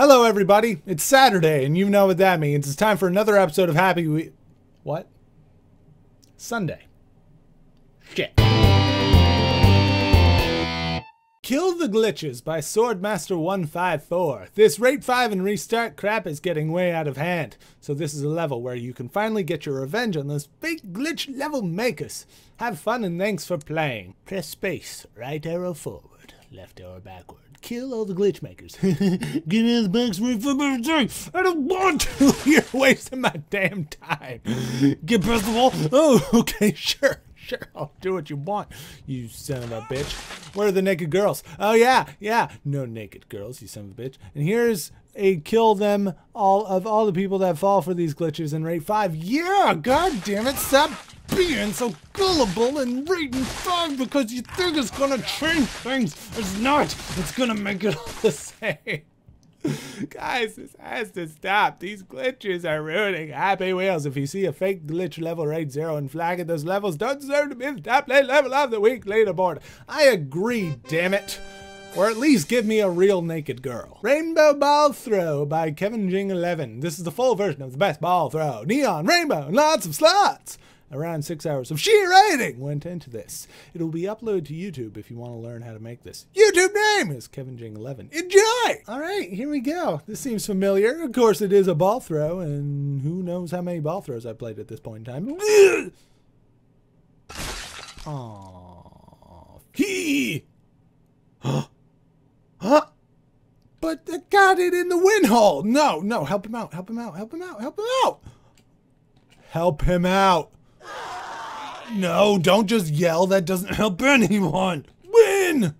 Hello, everybody. It's Saturday, and you know what that means. It's time for another episode of Happy We. What? Sunday. Shit. Kill the Glitches by Swordmaster154. This Rate 5 and Restart crap is getting way out of hand, so this is a level where you can finally get your revenge on those fake glitch level makers. Have fun and thanks for playing. Press space, right arrow forward, left arrow backward. Kill all the glitch makers. Get out the box for fucking thing. I don't want to. You're wasting my damn time. Get past the wall. Oh, okay, sure. Sure, I'll do what you want, you son of a bitch. Where are the naked girls? Oh yeah, yeah, no naked girls, you son of a bitch. And here's a kill them all of all the people that fall for these glitches in rate five. Yeah, god damn it, stop being so gullible and rating five because you think it's gonna change things. It's not. It's gonna make it all the same. Guys, this has to stop. These glitches are ruining Happy Wheels. If you see a fake glitch level rate zero and flag it, those levels don't deserve to be the top level of the week leaderboard. I agree, damn it. Or at least give me a real naked girl. Rainbow Ball Throw by Kevin Jing 11. This is the full version of the best ball throw. Neon, rainbow, and lots of slots. Around six hours of sheer writing went into this. It will be uploaded to YouTube if you want to learn how to make this. YouTube name is Kevin Jing 11. Enjoy! All right, here we go. This seems familiar. Of course, it is a ball throw, and who knows how many ball throws I've played at this point in time. Aww. He! Huh? Huh? But I got it in the win hole. No, no, help him out, help him out, help him out, help him out. Help him out. No, don't just yell. That doesn't help anyone. Win!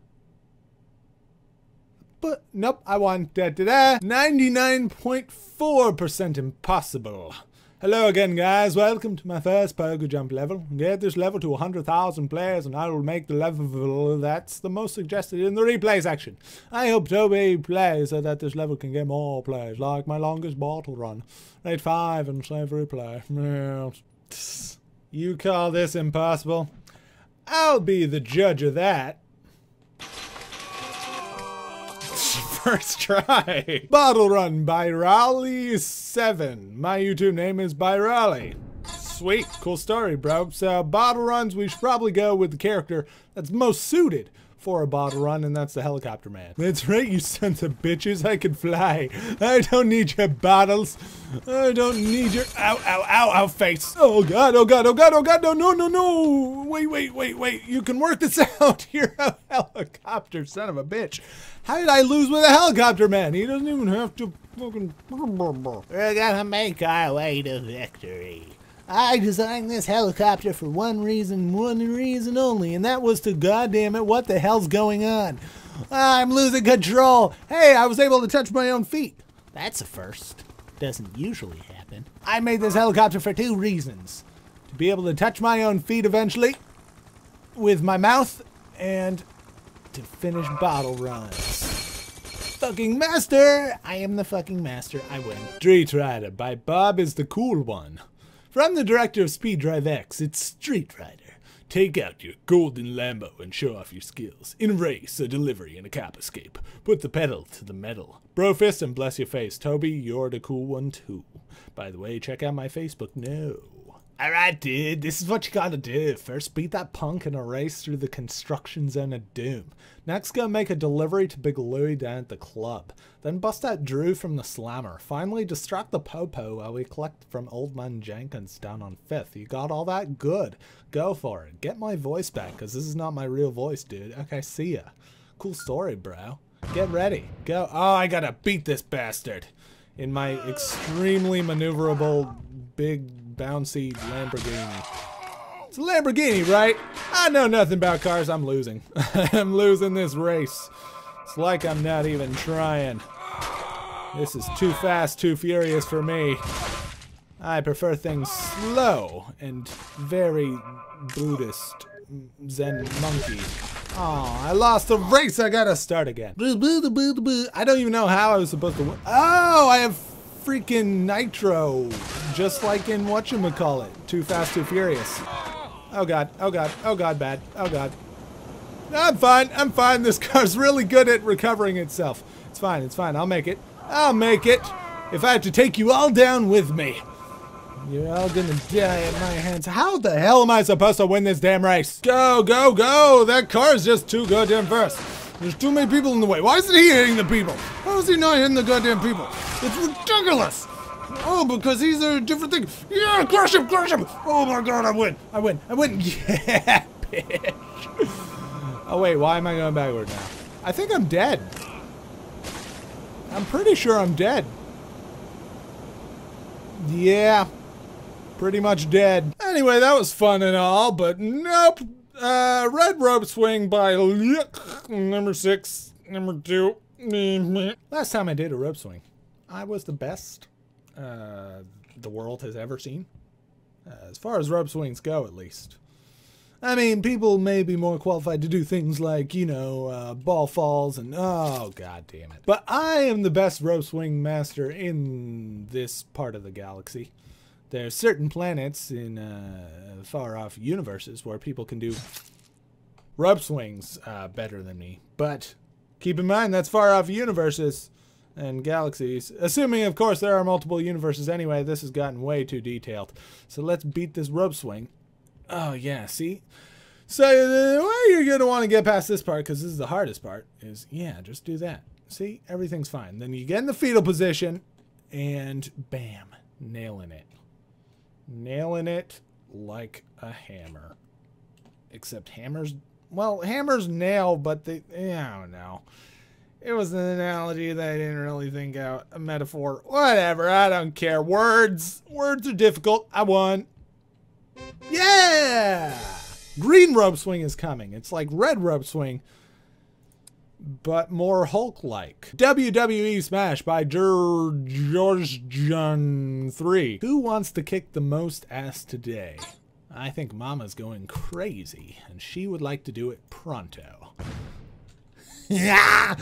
But nope, I won. Da da da. 99.4% impossible. Hello again, guys. Welcome to my first Pogo Jump level. Get this level to 100,000 players, and I will make the level that's the most suggested in the replay section. I hope Toby plays so that this level can get more players, like my longest bottle run. Rate 5 and save replay. You call this impossible? I'll be the judge of that. First try. Bottle Run by Raleigh7. My YouTube name is by Raleigh. Sweet, cool story, bro. So, bottle runs, we should probably go with the character that's most suited for a bottle run, and that's the helicopter man. That's right, you sons of bitches. I can fly. I don't need your bottles. I don't need your ow, ow, ow, ow face. Oh god, oh god, oh god, oh god, no, no, no, no. Wait, wait, wait, wait. You can work this out. You're a helicopter son of a bitch. How did I lose with a helicopter man? He doesn't even have to fucking. We're gonna make our way to victory. I designed this helicopter for one reason, one reason only, and that was to goddamn it, what the hell's going on? I'm losing control. Hey, I was able to touch my own feet. That's a first. Doesn't usually happen. I made this helicopter for two reasons. To be able to touch my own feet eventually with my mouth and to finish bottle runs. Fucking master! I am the fucking master. I win. Street Rider by Bob is the cool one. From the director of Speed Drive X, it's Street Rider. Take out your golden Lambo and show off your skills. In a race, a delivery, and a cap escape. Put the pedal to the metal. Brofist and bless your face. Toby, you're the cool one too. By the way, check out my Facebook now. Alright, dude, this is what you gotta do. First, beat that punk in a race through the construction zone of doom. Next, go make a delivery to Big Louie down at the club. Then bust out Drew from the slammer. Finally, distract the Popo while we collect from Old Man Jenkins down on 5th. You got all that? Good. Go for it. Get my voice back, because this is not my real voice, dude. Okay, see ya. Cool story, bro. Get ready. Go. Oh, I gotta beat this bastard. In my extremely maneuverable, big bouncy Lamborghini. It's a Lamborghini, right? I know nothing about cars. I'm losing. I'm losing this race. It's like I'm not even trying. This is too fast, too furious for me. I prefer things slow and very Buddhist Zen monkey. Oh, I lost the race. I gotta start again. I don't even know how I was supposed to win. Oh, I have freaking nitro, just like in whatchamacallit, Too Fast, Too Furious. Oh god, oh god, oh god, bad, oh god. I'm fine, I'm fine, this car's really good at recovering itself. It's fine, it's fine, I'll make it. I'll make it if I have to take you all down with me. You're all gonna die at my hands. How the hell am I supposed to win this damn race? Go, go, go! That car's just too goddamn fast. There's too many people in the way. Why isn't he hitting the people? How is he not hitting the goddamn people? It's ridiculous! Oh, because these are different things. Yeah, crush him, crush him! Oh my god, I win! I win, I win! Yeah, bitch! Oh wait, why am I going backward now? I think I'm dead. I'm pretty sure I'm dead. Yeah, pretty much dead. Anyway, that was fun and all, but nope. Uh, red rope swing by number six, number two. Last time I did a rope swing, I was the best uh, the world has ever seen. Uh, as far as rope swings go, at least. I mean, people may be more qualified to do things like, you know, uh, ball falls and, oh, god damn it. But I am the best rope swing master in this part of the galaxy. There are certain planets in uh, far off universes where people can do rope swings uh, better than me. But keep in mind, that's far off universes and galaxies. Assuming, of course, there are multiple universes anyway, this has gotten way too detailed. So let's beat this rope swing. Oh, yeah, see? So uh, the way you're going to want to get past this part, because this is the hardest part, is, yeah, just do that. See? Everything's fine. Then you get in the fetal position, and bam, nailing it. Nailing it like a hammer. Except hammers, well, hammers nail, but they, yeah, I don't know. It was an analogy that I didn't really think out. A metaphor. Whatever. I don't care. Words. Words are difficult. I won. Yeah! Green rope swing is coming. It's like red rope swing, but more Hulk-like. WWE Smash by George John 3. Who wants to kick the most ass today? I think Mama's going crazy, and she would like to do it pronto. you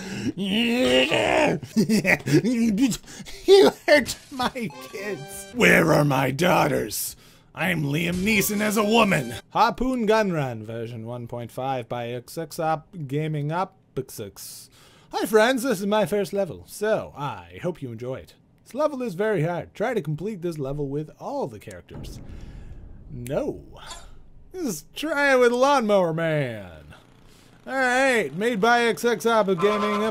hurt my kids. Where are my daughters? I'm Liam Neeson as a woman. Harpoon Gun Run version 1.5 by XXOP Gaming Optics. Hi friends, this is my first level, so I hope you enjoy it. This level is very hard. Try to complete this level with all the characters. No. Just try it with Lawnmower Man. Alright, made by XXOP Gaming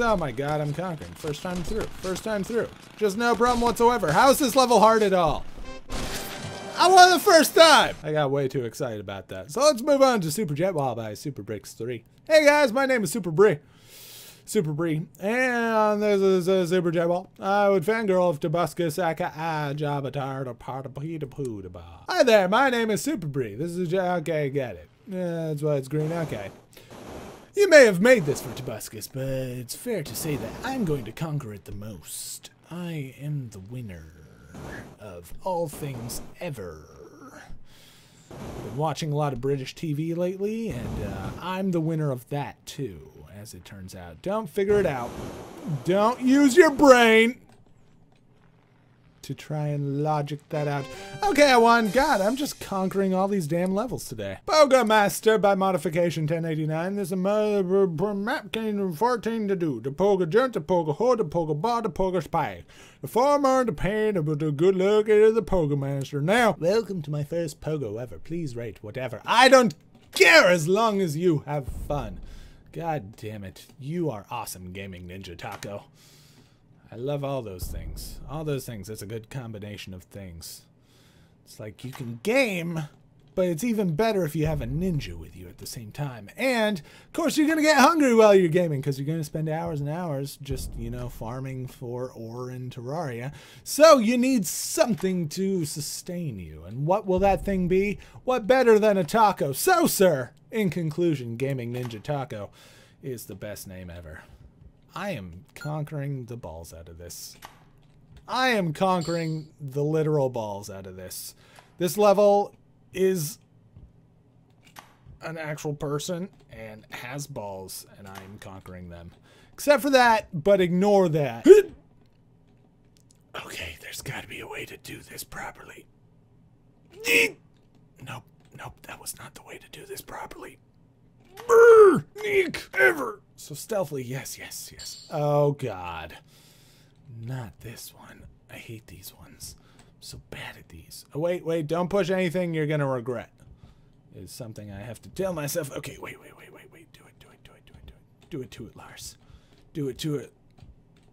Oh my god, I'm conquering. First time through. First time through. Just no problem whatsoever. How is this level hard at all? I won the first time! I got way too excited about that. So let's move on to Super Jet Wall by Super Bricks 3. Hey guys, my name is Super Bree. Super Bree. And this is a Super Jet Wall. I would fangirl if Tabasco, of Tobuscus Aka Ah Jabatar to poo. Hi there, my name is Super Bree. This is okay, get it. Yeah, that's why it's green. Okay. You may have made this for Tobuscus, but it's fair to say that I'm going to conquer it the most. I am the winner of all things ever. Been watching a lot of British TV lately, and uh, I'm the winner of that too, as it turns out. Don't figure it out. Don't use your brain to try and logic that out. Okay, I won. God, I'm just conquering all these damn levels today. Poga Master by modification 1089. There's a map game 14 to do. The Poga Jump, the Poga Hold, the Poga Bar, the Poga Spike. The former, the pain, but the good luck is the Poga Master. Now, welcome to my first Pogo ever. Please rate whatever. I don't care as long as you have fun. God damn it. You are awesome, Gaming Ninja Taco. I love all those things. All those things. It's a good combination of things. It's like you can game, but it's even better if you have a ninja with you at the same time. And, of course, you're going to get hungry while you're gaming because you're going to spend hours and hours just, you know, farming for ore in Terraria. So you need something to sustain you. And what will that thing be? What better than a taco? So, sir, in conclusion, Gaming Ninja Taco is the best name ever. I am conquering the balls out of this. I am conquering the literal balls out of this. This level is an actual person and has balls, and I'm conquering them. Except for that, but ignore that. okay, there's got to be a way to do this properly. Nope, nope, that was not the way to do this properly. Brr, Nick, ever. So stealthily, yes, yes, yes. Oh, God. Not this one. I hate these ones. I'm so bad at these. Oh, wait, wait, don't push anything you're gonna regret. Is something I have to tell myself. Okay, wait, wait, wait, wait, wait. Do it, do it, do it, do it, do it. Do it to it, Lars. Do it to it.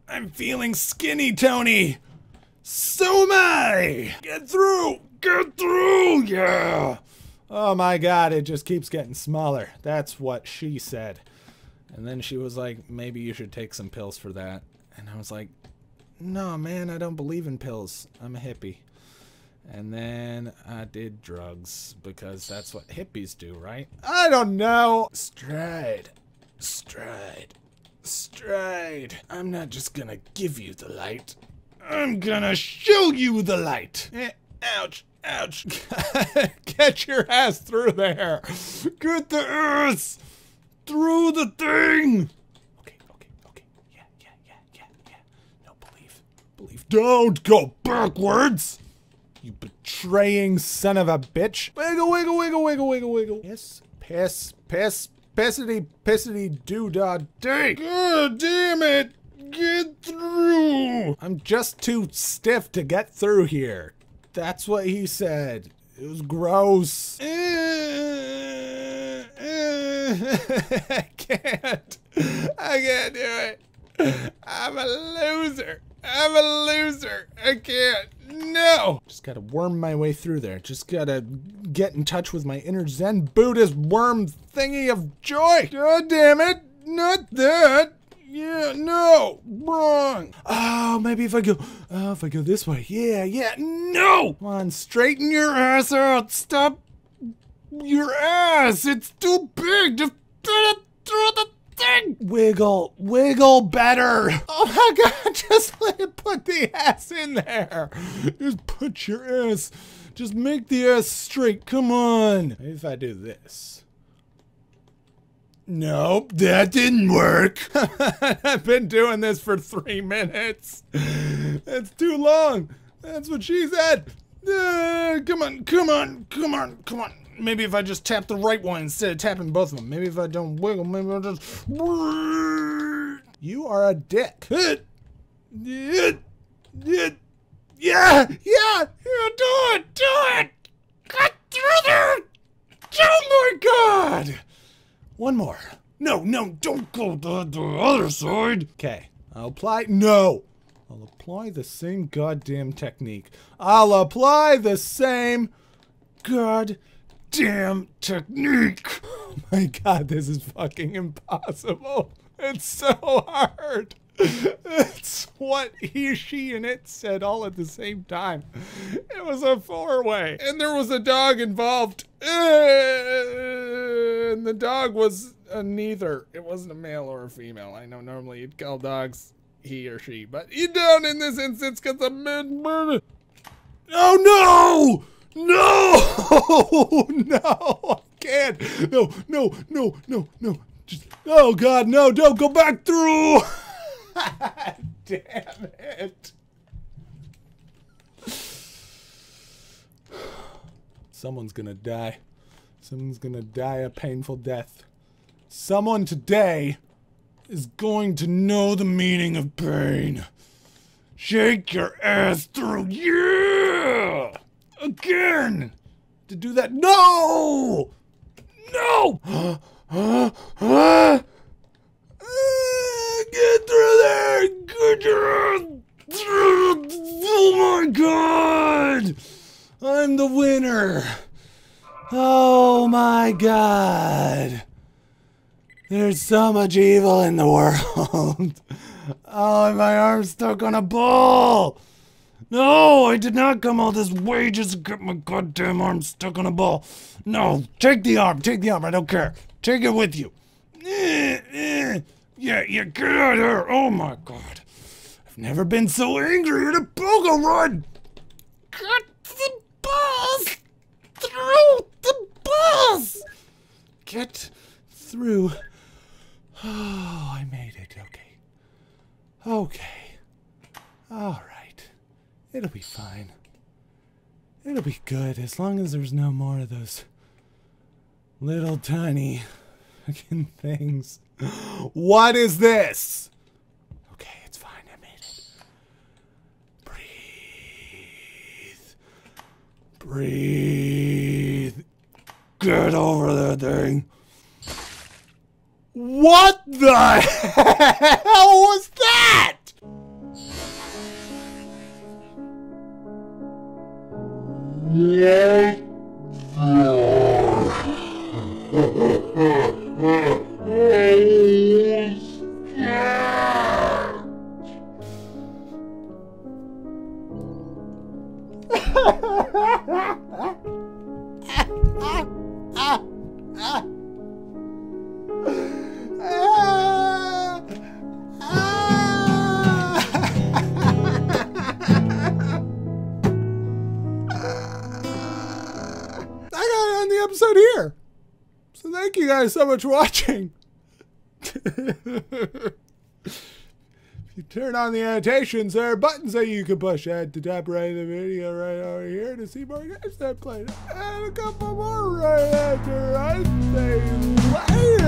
I'm feeling skinny, Tony! So am I! Get through! Get through! Yeah! Oh my god, it just keeps getting smaller. That's what she said. And then she was like, maybe you should take some pills for that. And I was like, no, man, I don't believe in pills. I'm a hippie. And then I did drugs because that's what hippies do, right? I don't know. Stride. Stride. Stride. I'm not just gonna give you the light. I'm gonna show you the light. Eh, ouch. Ouch. Get your ass through there. Get the ass through the thing. Okay, okay, okay. Yeah, yeah, yeah, yeah, yeah. No, believe. Believe. Don't go backwards. You betraying son of a bitch. Wiggle, wiggle, wiggle, wiggle, wiggle, wiggle. Piss, piss, piss, pissity, pissity, doo da day. God damn it. Get through. I'm just too stiff to get through here. That's what he said. It was gross. Eh. I can't. I can't do it. I'm a loser. I'm a loser. I can't. No. Just gotta worm my way through there. Just gotta get in touch with my inner Zen Buddhist worm thingy of joy. God damn it. Not that. Yeah, no, wrong. Oh, maybe if I go, oh, if I go this way. Yeah, yeah, no. Come on, straighten your ass out. Stop your ass. It's too big. Just put it through the thing. Wiggle, wiggle better. Oh my God, just let it put the ass in there. Just put your ass, just make the ass straight. Come on. Maybe if I do this. Nope, that didn't work. I've been doing this for three minutes. That's too long. That's what she said. Uh, come on, come on, come on, come on. Maybe if I just tap the right one instead of tapping both of them. Maybe if I don't wiggle, maybe I'll just. You are a dick. Hit. Yeah, yeah, yeah, do it, do it. Cut through there. Oh my god. One more. No, no, don't go to the other side. Okay, I'll apply. No, I'll apply the same goddamn technique. I'll apply the same goddamn technique. Oh my god, this is fucking impossible. It's so hard. It's what he, she, and it said all at the same time. It was a four way, and there was a dog involved. And the dog was a neither. It wasn't a male or a female. I know normally you'd call dogs he or she, but you don't in this instance because man murder. Oh no! No! no! I can't! No, no, no, no, no. Just, oh god, no, don't go back through! Damn it. Someone's gonna die. Someone's gonna die a painful death. Someone today is going to know the meaning of pain. Shake your ass through. Yeah! Again! To do that. No! No! Get through there! Oh my god! I'm the winner! Oh my god! There's so much evil in the world. oh, my arm's stuck on a ball! No, I did not come all this way just to get my goddamn arm stuck on a ball. No, take the arm, take the arm, I don't care. Take it with you. Eh, eh. Yeah, yeah, get out of here. Oh my god. I've never been so angry at a pogo run. Get the balls through the balls. Get through. It'll be fine. It'll be good as long as there's no more of those little tiny fucking things. What is this? Okay, it's fine. I made it. Breathe. Breathe. Get over that thing. What the hell was that? Ah! episode here. So thank you guys so much for watching. if you turn on the annotations, there are buttons that you can push at the top right of the video right over here to see more games that played. And a couple more right after I say later.